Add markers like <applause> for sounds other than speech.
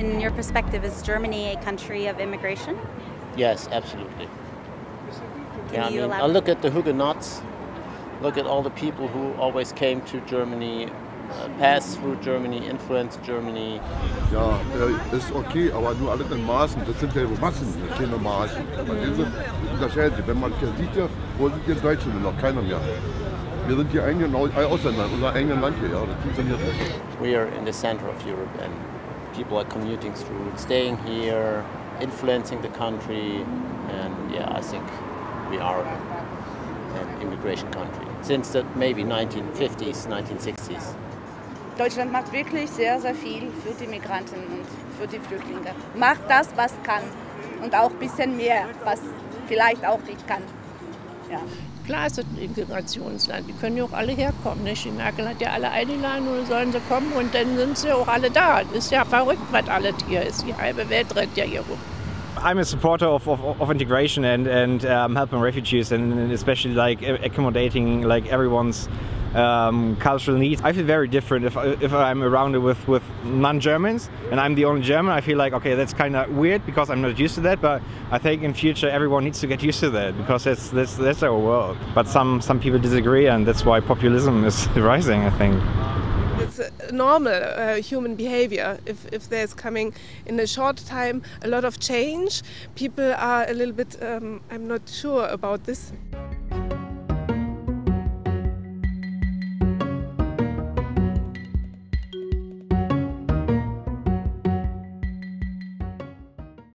In your perspective, is Germany a country of immigration? Yes, absolutely. Can yeah, I you mean, I look at the Huguenots, look at all the people who always came to Germany, uh, passed through Germany, influenced Germany. Ja, äh, ist okay, aber nur alles in Maßen. Das sind ja Massen, keine Maßen. Verstehen Sie? Das unterscheidet sich. Wenn man hier sieht, ja, wo sind die Deutschen denn noch? Keiner mehr. Wir sind die eigenen Au- Ausländer, unser eigenes Land hier. Ja, das funktioniert nicht. We are in the center of Europe and people are commuting through, staying here, influencing the country. And yeah, I think we are an immigration country since the maybe 1950s, 1960s. Deutschland macht wirklich sehr, sehr viel für die Migranten und für die Flüchtlinge. Macht das, was kann und auch ein bisschen mehr, was vielleicht auch nicht kann. Ja. Klar ist es ein Integrationsland. Die können ja auch alle herkommen. Nicht? Die Merkel hat ja alle eingeladen und sollen sie kommen und dann sind sie auch alle da. Das ist ja verrückt, was alles hier ist. Die halbe Welt rennt ja hier rum. I'm a supporter of, of, of integration and and um, helping refugees and especially like accommodating like everyone's um, cultural needs. I feel very different if if I'm around it with with non-Germans and I'm the only German. I feel like okay, that's kind of weird because I'm not used to that. But I think in future everyone needs to get used to that because that's that's that's our world. But some some people disagree and that's why populism is <laughs> rising. I think. It's normal uh, human behavior. If, if there's coming in a short time a lot of change, people are a little bit, um, I'm not sure about this.